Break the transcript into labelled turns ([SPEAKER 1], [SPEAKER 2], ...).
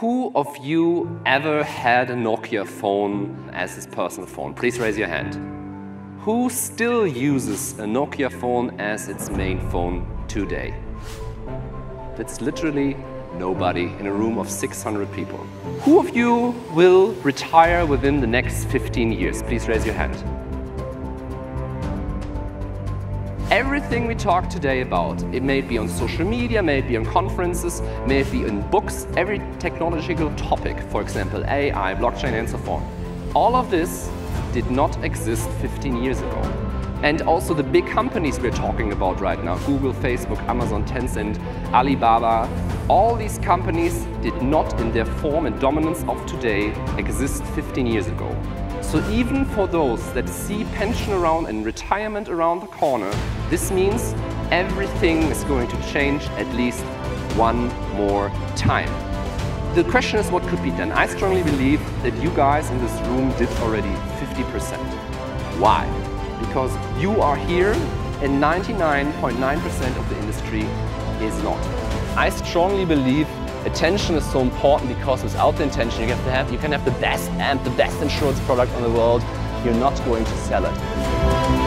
[SPEAKER 1] Who of you ever had a Nokia phone as his personal phone? Please raise your hand. Who still uses a Nokia phone as its main phone today? That's literally nobody in a room of 600 people. Who of you will retire within the next 15 years? Please raise your hand. Everything we talk today about, it may be on social media, may be on conferences, may be in books, every technological topic, for example, AI, blockchain and so on. All of this did not exist 15 years ago. And also the big companies we're talking about right now, Google, Facebook, Amazon, Tencent, Alibaba, all these companies did not in their form and dominance of today exist 15 years ago. So even for those that see pension around and retirement around the corner, this means everything is going to change at least one more time. The question is what could be done. I strongly believe that you guys in this room did already 50%. Why? Because you are here and 99.9% of the industry is not. I strongly believe Attention is so important because without the intention you have to have, you can have the best amp, the best insurance product in the world, you're not going to sell it.